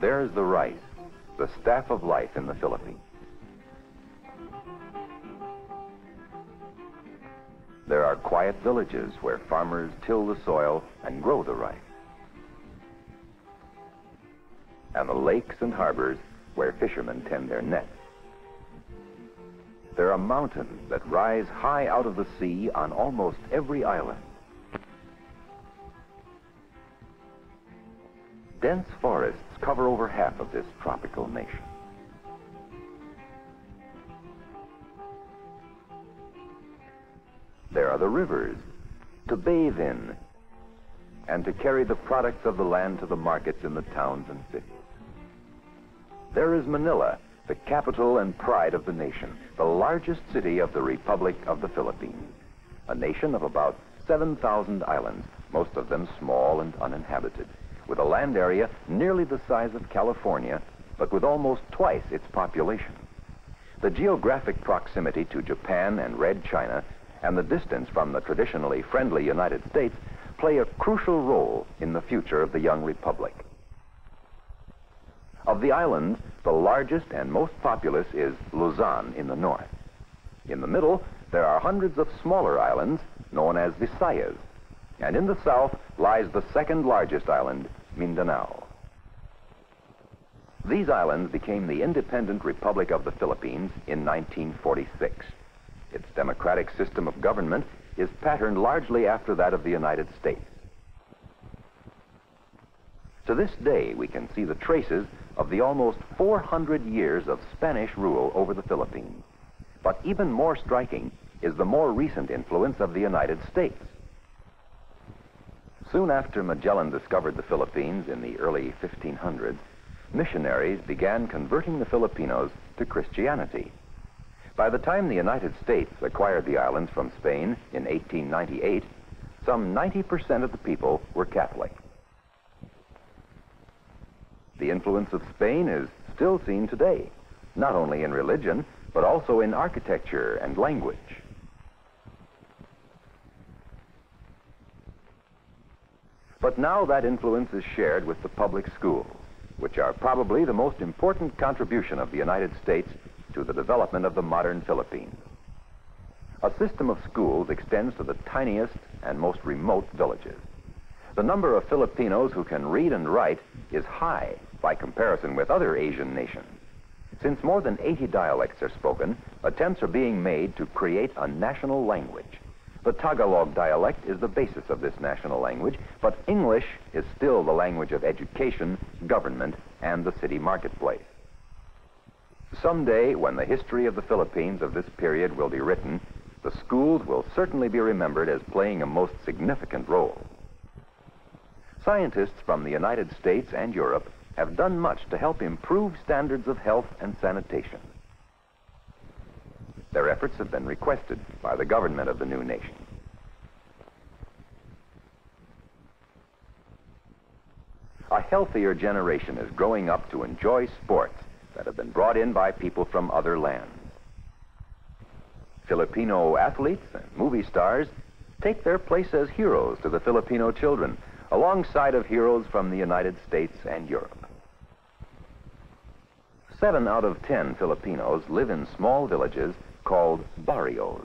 There's the rice, the staff of life in the Philippines. There are quiet villages where farmers till the soil and grow the rice. And the lakes and harbors where fishermen tend their nets. There are mountains that rise high out of the sea on almost every island. Dense forests cover over half of this tropical nation. There are the rivers to bathe in and to carry the products of the land to the markets in the towns and cities. There is Manila, the capital and pride of the nation, the largest city of the Republic of the Philippines, a nation of about 7,000 islands, most of them small and uninhabited, with a land area nearly the size of California, but with almost twice its population. The geographic proximity to Japan and Red China and the distance from the traditionally friendly United States play a crucial role in the future of the young republic. Of the islands, the largest and most populous is Luzon in the north. In the middle, there are hundreds of smaller islands known as Visayas, and in the south lies the second largest island, Mindanao. These islands became the independent Republic of the Philippines in 1946. Its democratic system of government is patterned largely after that of the United States. To this day, we can see the traces of the almost 400 years of Spanish rule over the Philippines. But even more striking is the more recent influence of the United States. Soon after Magellan discovered the Philippines in the early 1500s, missionaries began converting the Filipinos to Christianity. By the time the United States acquired the islands from Spain in 1898, some 90% of the people were Catholic. The influence of Spain is still seen today, not only in religion, but also in architecture and language. But now that influence is shared with the public schools, which are probably the most important contribution of the United States to the development of the modern Philippines. A system of schools extends to the tiniest and most remote villages. The number of Filipinos who can read and write is high by comparison with other Asian nations. Since more than 80 dialects are spoken, attempts are being made to create a national language. The Tagalog dialect is the basis of this national language, but English is still the language of education, government, and the city marketplace. Someday, when the history of the Philippines of this period will be written, the schools will certainly be remembered as playing a most significant role. Scientists from the United States and Europe have done much to help improve standards of health and sanitation. Their efforts have been requested by the government of the new nation. A healthier generation is growing up to enjoy sports that have been brought in by people from other lands. Filipino athletes and movie stars take their place as heroes to the Filipino children, alongside of heroes from the United States and Europe. Seven out of ten Filipinos live in small villages called barrios,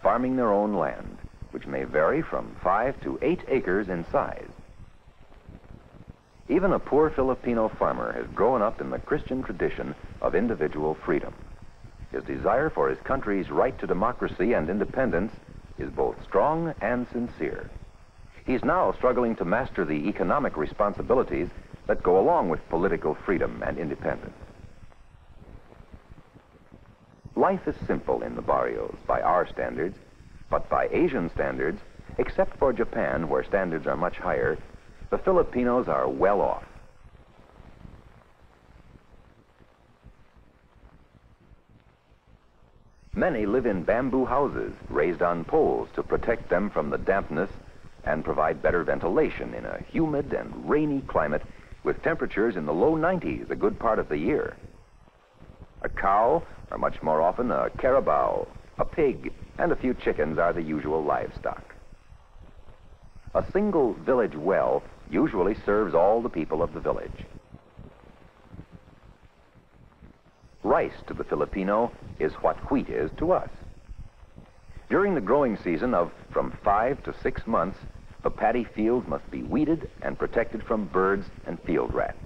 farming their own land, which may vary from five to eight acres in size. Even a poor Filipino farmer has grown up in the Christian tradition of individual freedom. His desire for his country's right to democracy and independence is both strong and sincere. He's now struggling to master the economic responsibilities that go along with political freedom and independence. Life is simple in the barrios by our standards, but by Asian standards, except for Japan, where standards are much higher, the Filipinos are well off. Many live in bamboo houses raised on poles to protect them from the dampness and provide better ventilation in a humid and rainy climate with temperatures in the low 90s a good part of the year. A cow, or much more often a carabao, a pig, and a few chickens are the usual livestock. A single village well usually serves all the people of the village. Rice to the Filipino is what wheat is to us. During the growing season of from five to six months, the paddy fields must be weeded and protected from birds and field rats.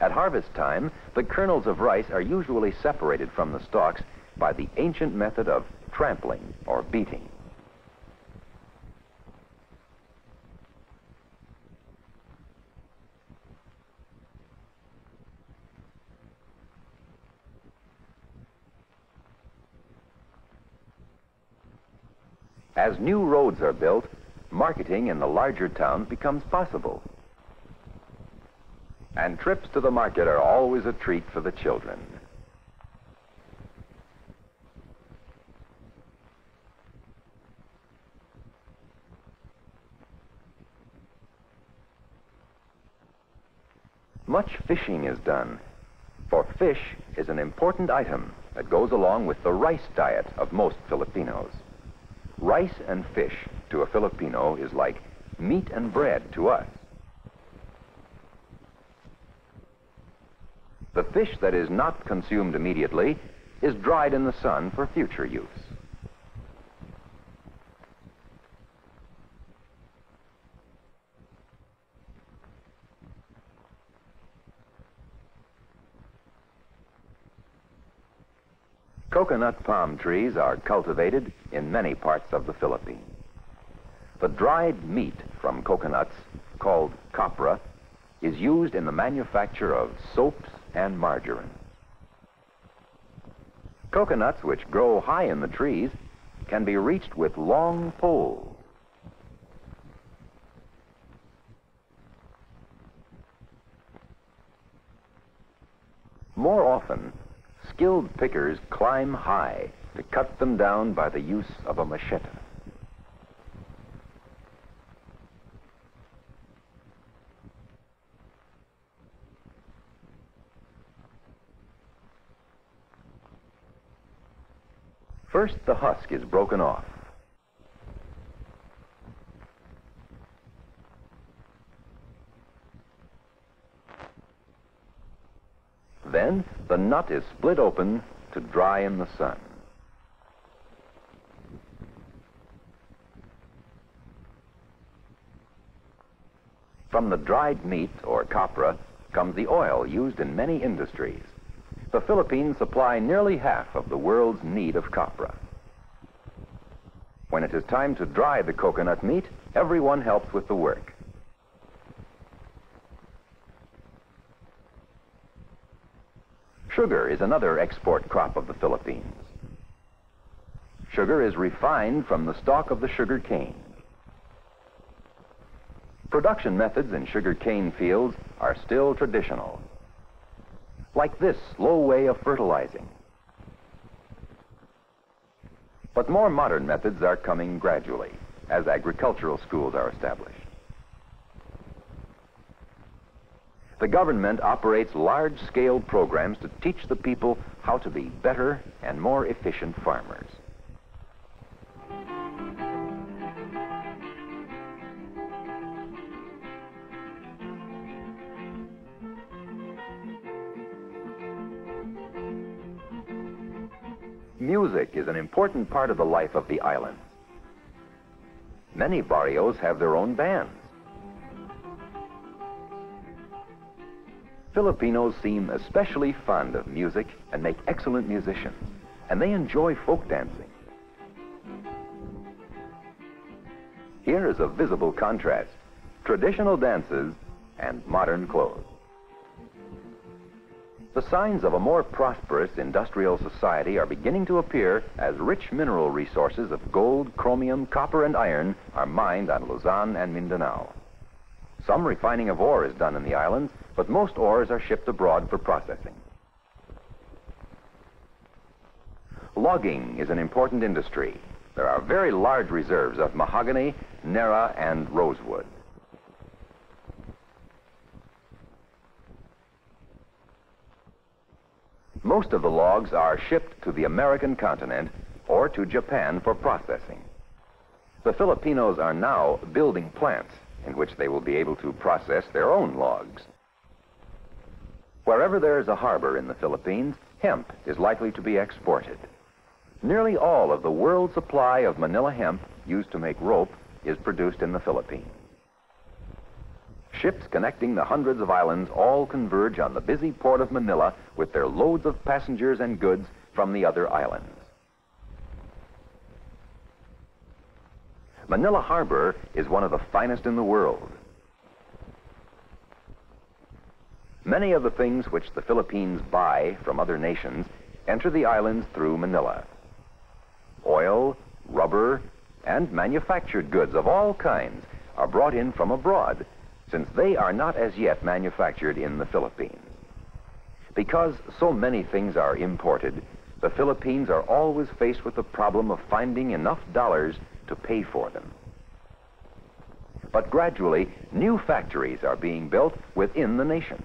At harvest time, the kernels of rice are usually separated from the stalks by the ancient method of trampling or beating. As new roads are built, marketing in the larger towns becomes possible. And trips to the market are always a treat for the children. Much fishing is done, for fish is an important item that goes along with the rice diet of most Filipinos. Rice and fish to a Filipino is like meat and bread to us. The fish that is not consumed immediately is dried in the sun for future use. Coconut palm trees are cultivated in many parts of the Philippines. The dried meat from coconuts, called copra, is used in the manufacture of soaps and margarine. Coconuts, which grow high in the trees, can be reached with long poles. More often, skilled pickers climb high to cut them down by the use of a machete. First, the husk is broken off. Then, the nut is split open to dry in the sun. From the dried meat, or copra, comes the oil used in many industries. The Philippines supply nearly half of the world's need of copra. When it is time to dry the coconut meat, everyone helps with the work. Sugar is another export crop of the Philippines. Sugar is refined from the stalk of the sugar cane. Production methods in sugar cane fields are still traditional, like this slow way of fertilizing. But more modern methods are coming gradually as agricultural schools are established. The government operates large-scale programs to teach the people how to be better and more efficient farmers. Music is an important part of the life of the islands. Many barrios have their own bands. Filipinos seem especially fond of music and make excellent musicians, and they enjoy folk dancing. Here is a visible contrast, traditional dances and modern clothes. The signs of a more prosperous industrial society are beginning to appear as rich mineral resources of gold, chromium, copper, and iron are mined on Luzon and Mindanao. Some refining of ore is done in the islands, but most ores are shipped abroad for processing. Logging is an important industry. There are very large reserves of mahogany, narra, and rosewood. Most of the logs are shipped to the American continent or to Japan for processing. The Filipinos are now building plants in which they will be able to process their own logs. Wherever there is a harbor in the Philippines, hemp is likely to be exported. Nearly all of the world's supply of manila hemp used to make rope is produced in the Philippines. Ships connecting the hundreds of islands all converge on the busy port of Manila with their loads of passengers and goods from the other islands. Manila Harbor is one of the finest in the world. Many of the things which the Philippines buy from other nations enter the islands through Manila. Oil, rubber, and manufactured goods of all kinds are brought in from abroad since they are not as yet manufactured in the Philippines. Because so many things are imported, the Philippines are always faced with the problem of finding enough dollars to pay for them. But gradually, new factories are being built within the nation.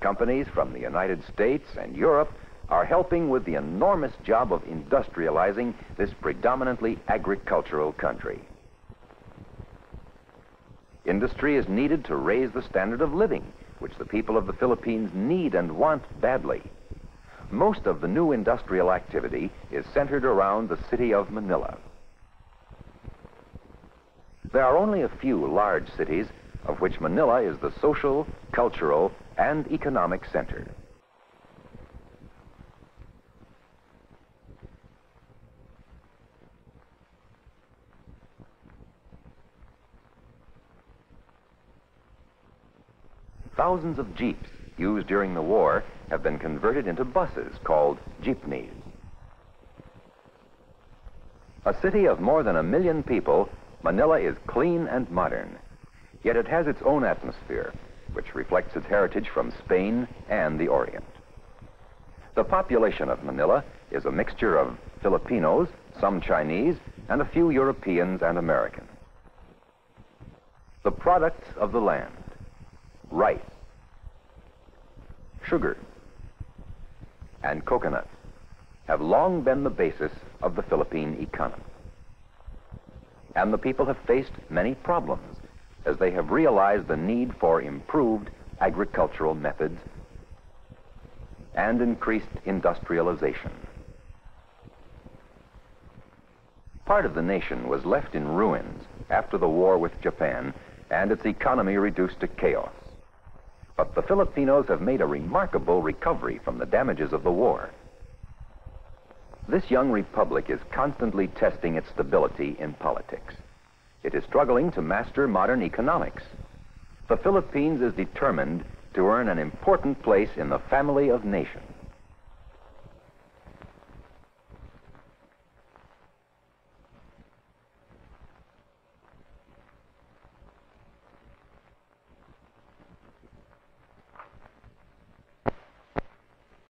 Companies from the United States and Europe are helping with the enormous job of industrializing this predominantly agricultural country. Industry is needed to raise the standard of living, which the people of the Philippines need and want badly. Most of the new industrial activity is centered around the city of Manila. There are only a few large cities of which Manila is the social, cultural, and economic center. Thousands of jeeps used during the war have been converted into buses called jeepneys. A city of more than a million people, Manila is clean and modern. Yet it has its own atmosphere, which reflects its heritage from Spain and the Orient. The population of Manila is a mixture of Filipinos, some Chinese, and a few Europeans and Americans. The products of the land rice, sugar, and coconut have long been the basis of the Philippine economy. And the people have faced many problems as they have realized the need for improved agricultural methods and increased industrialization. Part of the nation was left in ruins after the war with Japan and its economy reduced to chaos. But the Filipinos have made a remarkable recovery from the damages of the war. This young republic is constantly testing its stability in politics. It is struggling to master modern economics. The Philippines is determined to earn an important place in the family of nations.